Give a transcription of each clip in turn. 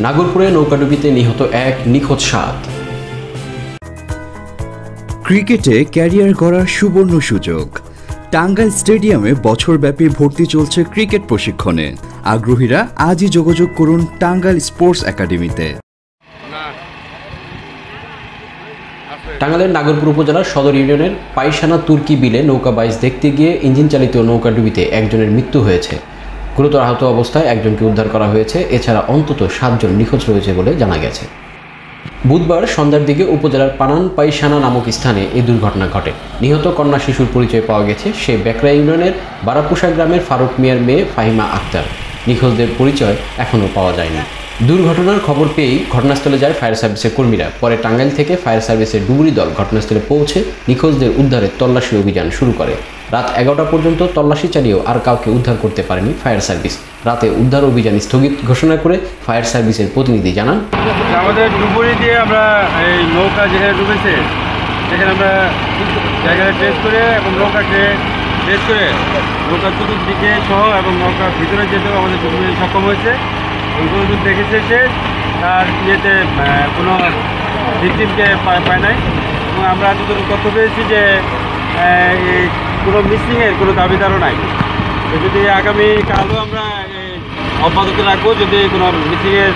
নাগরপুরে নৌকাডুবিতে নিহত এক নিখোঁজ সাত। ক্রিকেটে ক্যারিয়ার গড়ার সুবর্ণ সুযোগ। টাঙ্গাইল স্টেডিয়ামে বছরব্যাপী ভর্তি চলছে ক্রিকেট প্রশিক্ষণে। আগ্রহীরা আজই যোগাযোগ করুন টাঙ্গাইল স্পোর্টস একাডেমিতে। টাঙ্গাইলের নাগরপুর উপজেলার সদর ইউনিয়নের পাইসানা তুর্কি বিলে নৌকা বাইচ দেখতে গিয়ে ইঞ্জিন চালিত নৌকাডুবিতে একজনের মৃত্যু হয়েছে। গুরুতর আহত অবস্থায় একজনকে উদ্ধার করা হয়েছে। এছাড়া অন্তত সাতজন নিখোঁজ রয়েছে বলে জানা গেছে। বুধবার সন্ধ্যার দিকে উপজেলার পানান পাইসানা নামক স্থানে এই দুর্ঘটনা ঘটে। নিহত কন্যা শিশুর পরিচয় পাওয়া গেছে। সে বেকরা ইউনিয়নের বারাপুষা গ্রামের ফারুক মিয়ার মেয়ে ফাহিমা আক্তার। নিখোঁজদের পরিচয় এখনও পাওয়া যায়নি। দুর্ঘটনার খবর পেয়েই ঘটনাস্থলে যায় ফায়ার সার্ভিসের কর্মীরা। পরে টাঙ্গাইল থেকে ফায়ার সার্ভিসের ডুবুরি দল ঘটনাস্থলে পৌঁছে নিখোঁজদের উদ্ধারে তল্লাশি অভিযান শুরু করে। রাত এগারোটা পর্যন্ত তল্লাশি চালিয়েও আর কাউকে উদ্ধার করতে পারেনি ফায়ার সার্ভিস। রাতে উদ্ধার অভিযান স্থগিত ঘোষণা করে ফায়ার সার্ভিসের প্রতিনিধি জানান। আমাদের ডুবুরি দিয়ে আমরা এই নৌকা যেখানে ডুবেছে, সেখানে আমরা জায়গাটা ট্রেস করে এবং নৌকাকে ট্রেস করে নৌকার চতুর্দিকে সহ এবং নৌকার ভিতরে যেতেও আমাদের ডুবুরি সক্ষম হয়েছে। এবং যতদূর দেখেছে সে, তার ইয়েতে কোনো ভিকটিমকে পায় নাই। এবং আমরা যতটুকু তথ্য পেয়েছি যে কোনো মিসিংয়ের কোনো দাবিদারও নাই। যদি আগামীকালও আমরা এই অব্যাহত রাখব যদি কোনো মিসিংয়ের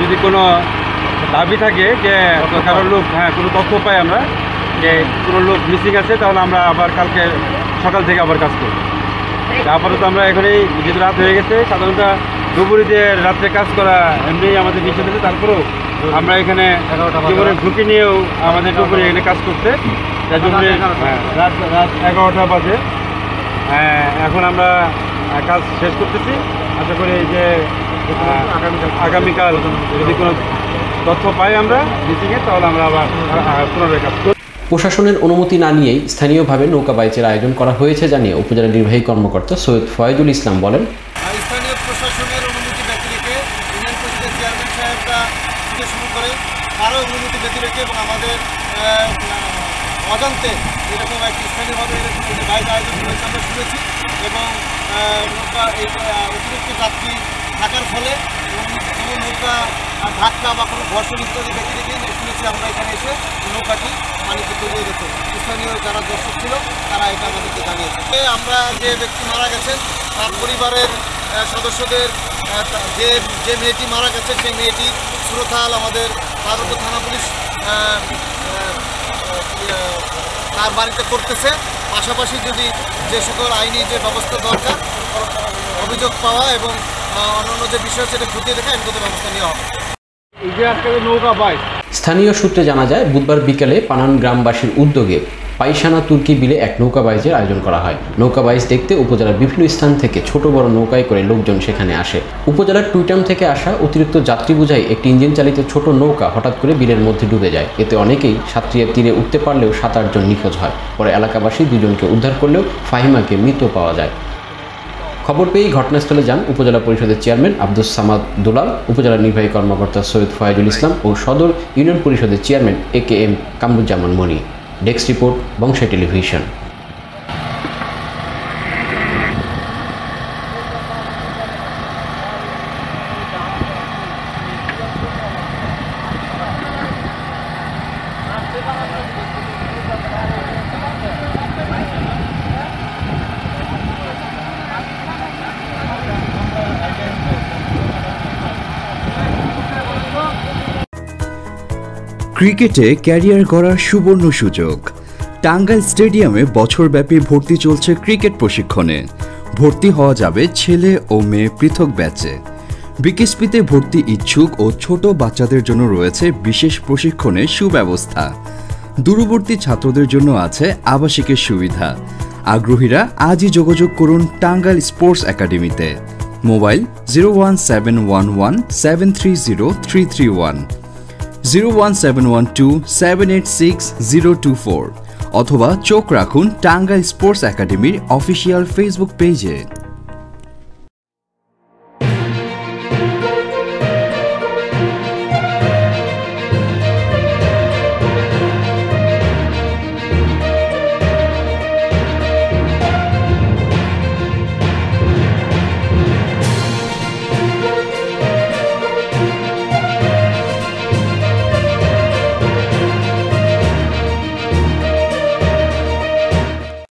যদি কোনো দাবি থাকে যে কারোর লোক হ্যাঁ কোনো তথ্য পাই আমরা যে কোনো লোক মিসিং আছে তাহলে আমরা আবার কালকে সকাল থেকে আবার কাজ করব। তা আপাতত আমরা এখানেই যেহেতু রাত হয়ে গেছে সাধারণত দুপুরিতে রাত্রে কাজ করা এমনি আমাদের নিষেধ আছে তারপরেও আমরা এখানে জীবনের ঝুঁকি নিয়েও আমাদের দুপুরে এখানে কাজ করতে রাত রাত এগারোটা বাজে। হ্যাঁ, এখন আমরা কাজ শেষ করতেছি। আশা করি যে আগামীকাল যদি কোনো তথ্য পাই আমরা মিটিংয়ে তাহলে আমরা আবার পুনরায় কাজ প্রশাসনের অনুমতি না নিয়েই স্থানীয়ভাবে নৌকা বাইচের আয়োজন করা হয়েছে জানিয়ে উপজেলা নির্বাহী কর্মকর্তা সৈয়দ ফয়েজুল ইসলাম বলেন স্থানীয় প্রশাসনের অনুমতি ব্যতি রেখে ইউনিয়ন পরিষদের চেয়ারম্যান সাহেবরা শুরু করে। আরও অনুমতি ব্যতি রেখে এবং আমাদের অজান্তে এরকম একটি স্থানীয়ভাবে এরকম একটি বাইক আয়োজন করেছে, আমরা শুনেছি। এবং নৌকা এই অতিরিক্ত যাত্রী থাকার ফলে কোনো নৌকা ধাক্কা বা কোনো ঘর্ষণ ইত্যাদি ব্যতি রেখে শুনেছি আমরা এখানে এসে নৌকাটি পানিতে তলিয়ে গেছে স্থানীয় যারা দর্শক ছিল, তারা এটা আমাদেরকে জানিয়েছে। আমরা যে ব্যক্তি মারা গেছেন, তার পরিবারের সদস্যদের যে যে মেয়েটি মারা গেছে সেই মেয়েটি সুরতাল আমাদের পার্বত্য থানা পুলিশ তার বাড়িতে করতেছে। পাশাপাশি যদি যে সকল আইনি যে ব্যবস্থা দরকার অভিযোগ পাওয়া এবং অন্যান্য যে বিষয় আছে সেটা খতিয়ে দেখা আইনগত ব্যবস্থা নেওয়া হবে। এই যে আজকে নৌকা বাইক স্থানীয় সূত্রে জানা যায় বুধবার বিকেলে পানান গ্রামবাসীর উদ্যোগে পাইসানা তুর্কি বিলে এক নৌকা বাইজের আয়োজন করা হয়। নৌকা বাইচ দেখতে উপজেলার বিভিন্ন স্থান থেকে ছোট বড় নৌকায় করে লোকজন সেখানে আসে। উপজেলার টুইটাম থেকে আসা অতিরিক্ত যাত্রী বোঝাই একটি ইঞ্জিন চালিত ছোট নৌকা হঠাৎ করে বিলের মধ্যে ডুবে যায়। এতে অনেকেই সাঁতরিয়ে তীরে উঠতে পারলেও সাত আটজন নিখোঁজ হয়। পরে এলাকাবাসী দুজনকে উদ্ধার করলেও ফাহিমাকে মৃত পাওয়া যায়। খবর পেয়েই ঘটনাস্থলে যান উপজেলা পরিষদের চেয়ারম্যান আব্দুস সামাদ দুলাল, উপজেলা নির্বাহী কর্মকর্তা সৈয়দ ফয়াজুল ইসলাম ও সদর ইউনিয়ন পরিষদের chairman A K M Kamruzzaman Moni desk report बंगशा television ক্রিকেটে ক্যারিয়ার গড়ার সুবর্ণ সুযোগ। টাঙ্গাইল স্টেডিয়ামে বছরব্যাপী ভর্তি চলছে ক্রিকেট প্রশিক্ষণে। ভর্তি হওয়া যাবে ছেলে ও মেয়ে পৃথক ব্যাচে। বিকেএসপিতে ভর্তি ইচ্ছুক ও ছোট বাচ্চাদের জন্য রয়েছে বিশেষ প্রশিক্ষণের সুব্যবস্থা। দূরবর্তী ছাত্রদের জন্য আছে আবাসিকের সুবিধা। আগ্রহীরা আজই যোগাযোগ করুন টাঙ্গাইল স্পোর্টস একাডেমিতে। Mobile zero one seven one one seven three zero three three one. অথবা চোখ রাখুন টাঙ্গাইল স্পোর্টস একাডেমির অফিসিয়াল ফেসবুক পেজে।